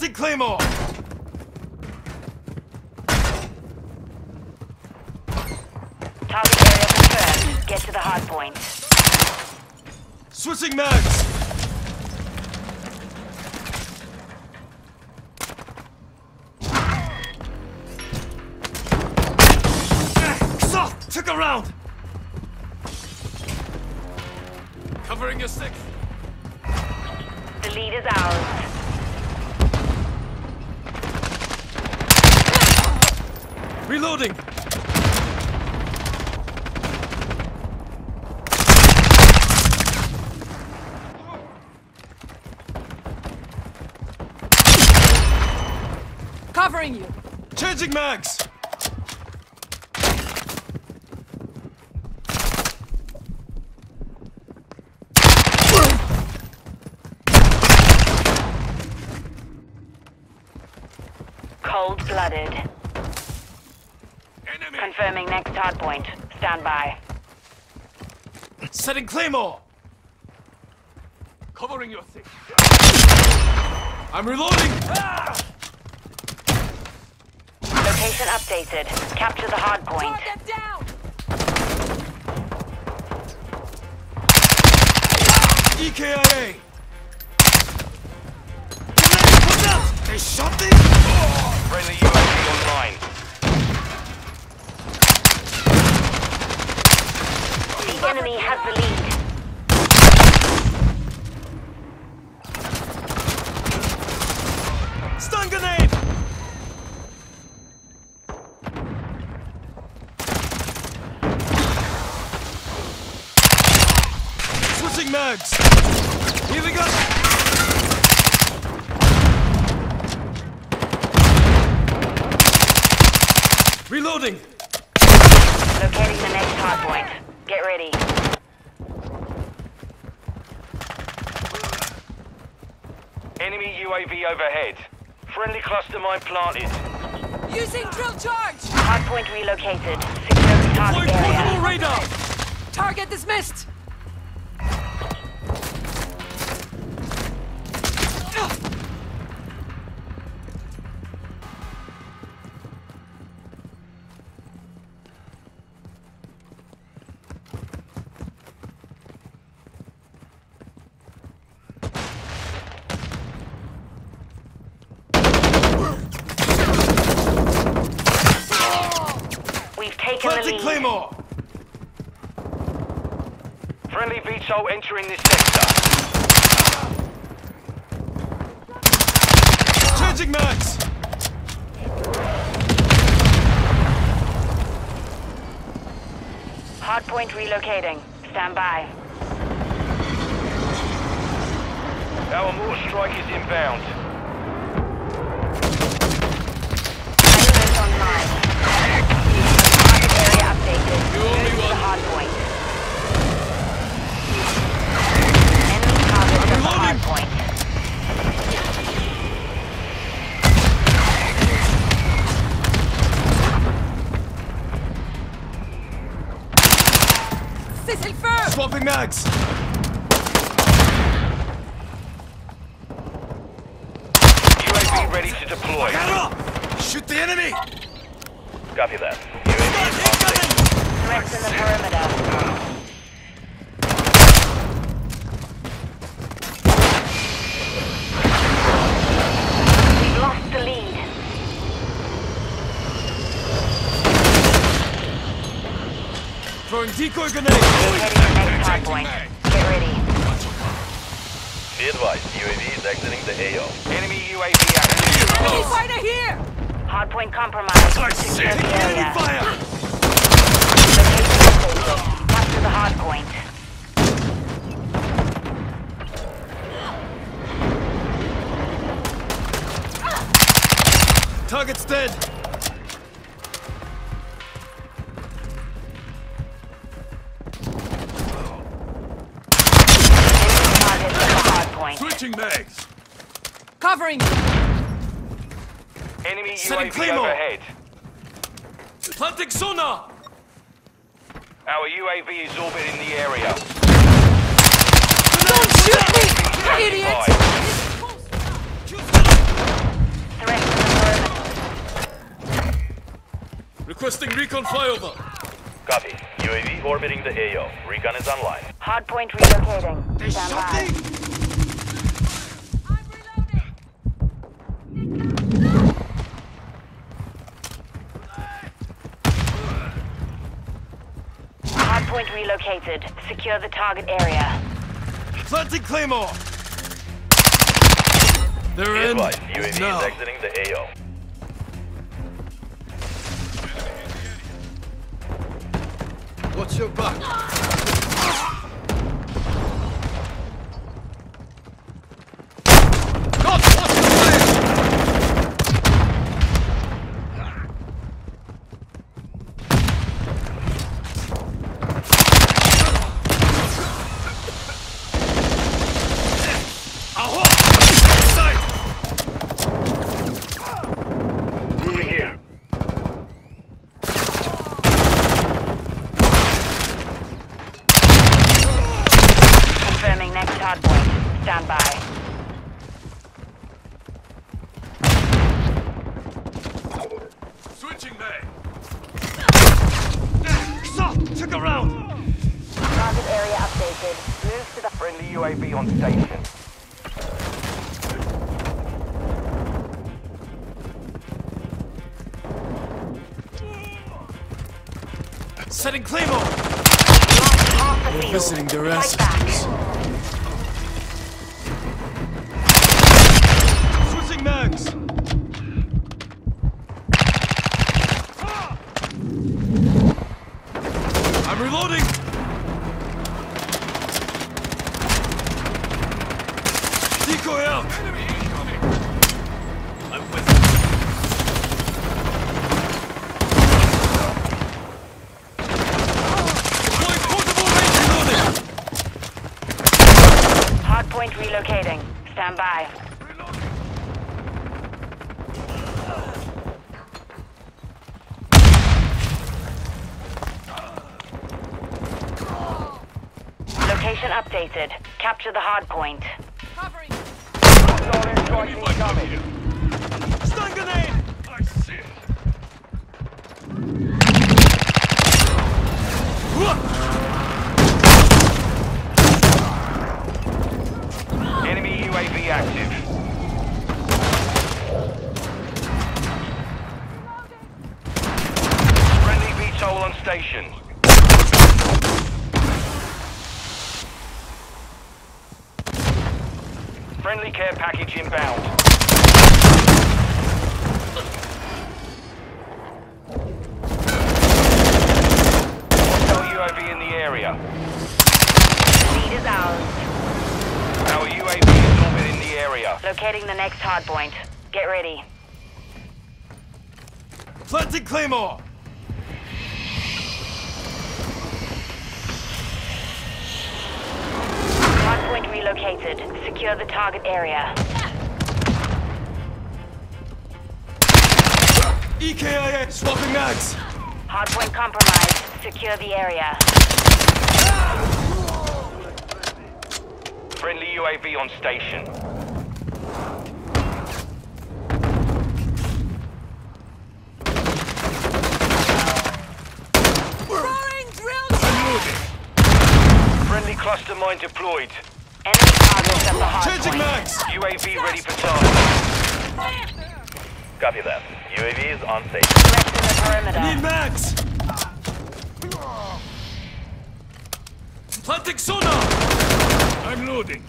Planting Claymore! Target area confirmed. Get to the hard point. Switching mags! Stop! Took a round! Covering your six. The lead is ours. Reloading! Covering you. Changing mags! Cold-blooded. Enemy! Confirming next hard point. Stand by. Setting Claymore! Covering your six. I'm reloading! Location updated. Capture the hard point. Target down. EKIA! Put out! They shot me? Friendly UAV online. The enemy has the lead. Stun grenade! Switching mags! Healing up! Reloading! Locating the next hard point. Get ready. Enemy UAV overhead. Friendly cluster mine planted. Using drill charge. Hard point relocated. Secure the Deploy target portable radar! Target dismissed. We've Planting. Claymore! Friendly VTOL entering this sector. Changing mags! Hard point relocating. Stand by. Our mortar strike is inbound. Feu. Swapping mags! UAV ready to deploy. Got! Shoot the enemy! Copy that. Threats in the perimeter. We've lost the lead. Throwing decoy grenade! Heading to next hard point. Get ready. Be advised, UAV is exiting the AO. Enemy UAV active. Enemy fighter here. Hardpoint compromised. I Secure see! the Enemy area. fire! Location. Capture the hard point. Target's dead! Launching mags! Covering! Enemy Setting UAV Claymore. overhead. Planting sonar! Our UAV is orbiting the area. Don't shoot me, you idiot! Requesting recon flyover. Copy. UAV orbiting the AO. Recon is online. Hardpoint relocating. There's Stand something! By. Hardpoint relocated. Secure the target area. Planting Claymore! They're in. advised, UAV now. is exiting the AO. What's your back. God, watch your fire! Aho! Sight! Moving here. Confirming next hardpoint. Stand by. Switching bay. Stop! Check around! Target area updated. Move to the Friendly UAV on station. Setting Claymore! half the field. visiting their Fight I'm reloading! Decoy out! Enemy incoming! I'm with Deploying portable range reloading! Hardpoint relocating. Stand by. Location updated. Capture the hardpoint. Covering. Stun grenade! I see it. Enemy UAV active. Friendly VTOL on station. Friendly care package inbound. Hostile UAV in the area. Lead is ours. Our UAV is orbiting the area. Locating the next hardpoint. Get ready. Planting Claymore! Hardpoint relocated. Secure the target area. EKIA! E Swapping mags! Hardpoint compromised. Secure the area. Friendly UAV on station. Throwing drill Friendly cluster mine deployed. Enemy targets at the Changing hardpoint. mags! UAV ready for task. Copy that. UAV is on station. Threats in the perimeter. Need mags! Planting sonar! I'm loading.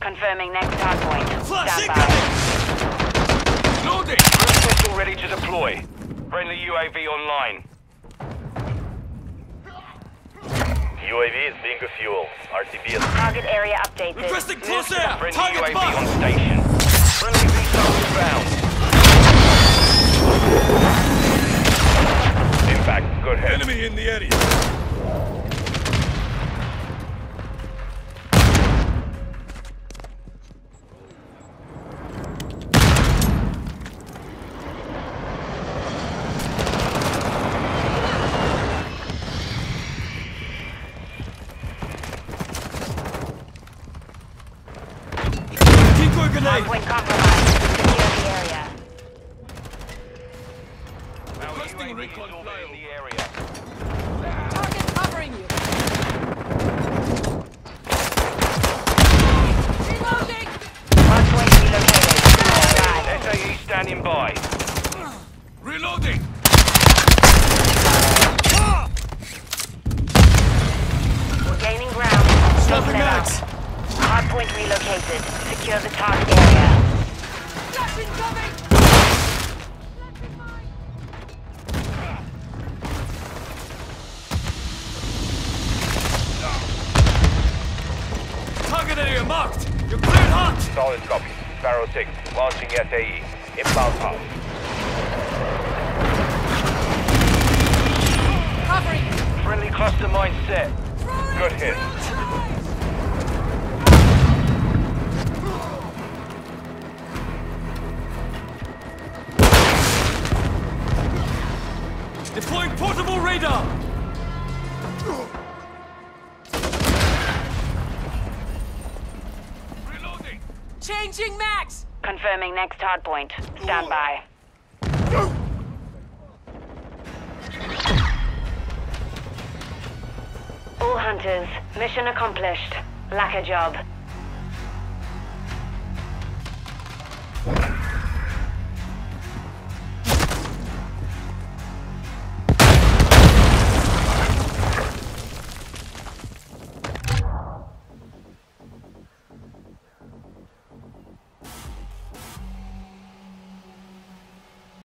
Confirming next hardpoint. Flash Stand by. incoming! Loading! Cruise missile ready to deploy. Friendly UAV online. UAV is being refueled. RCB is Target area updated. Requesting Move close to the air! friendly Target UAV marked! on station. Friendly VTOL inbound. Impact. Good head. Enemy in the area. grenade. Hardpoint compromised. Secure the area. Now we Requesting recon flyover. The area. Target covering you. Reloading. Hardpoint relocated. SAE standing by. Reloading. Detected. Secure the target area. Gas incoming! Target area marked! You're cleared hot! Solid copy. Sparrow 6, launching SAE. Inbound path. Covering! Friendly cluster mine set. Good hit. Deploying portable radar! Reloading! Changing max! Confirming next hard point. Stand by. All hunters, mission accomplished. Lack a job.